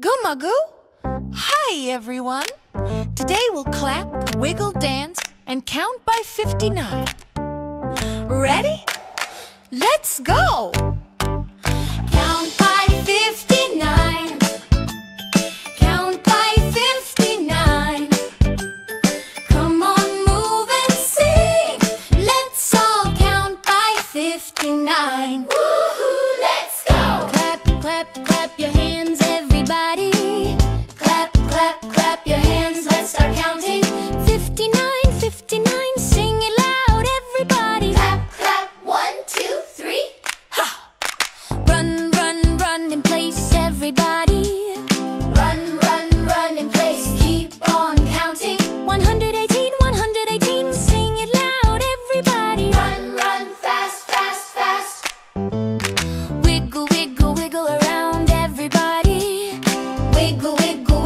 Goo Hi, everyone. Today we'll clap, wiggle, dance, and count by 59. Ready? Let's go! Count by 59. Count by 59. Come on, move and sing. Let's all count by 59. Woohoo, let's go! Clap, clap, clap your hands, everybody.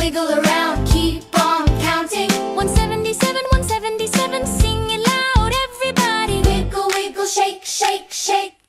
Wiggle, around. Keep on counting. 177, 177. Sing it loud, everybody. Wiggle, wiggle, shake, shake, shake.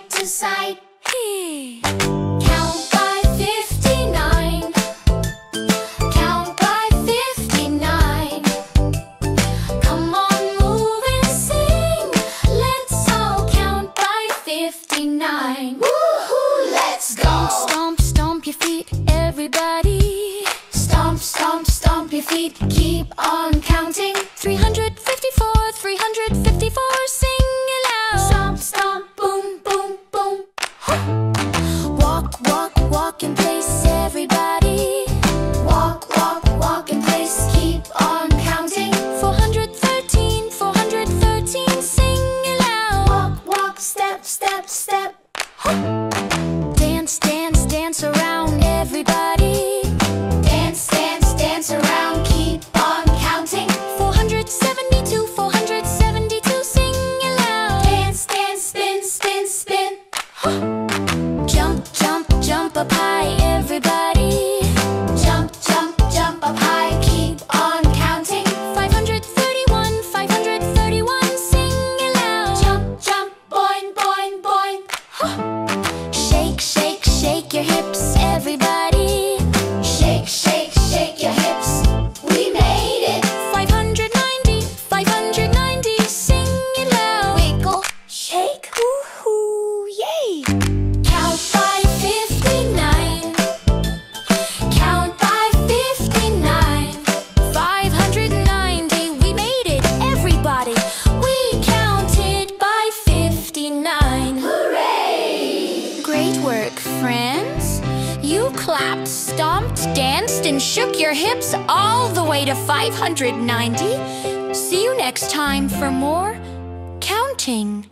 Side to side. Count by 59. Count by 59. Come on, move and sing. Let's all count by 59. Woohoo, let's go. Stomp, stomp your feet, everybody. Stomp, stomp, stomp your feet. Keep on counting. 354, 354. Work, friends. You clapped, stomped, danced, and shook your hips all the way to 590. See you next time for more counting.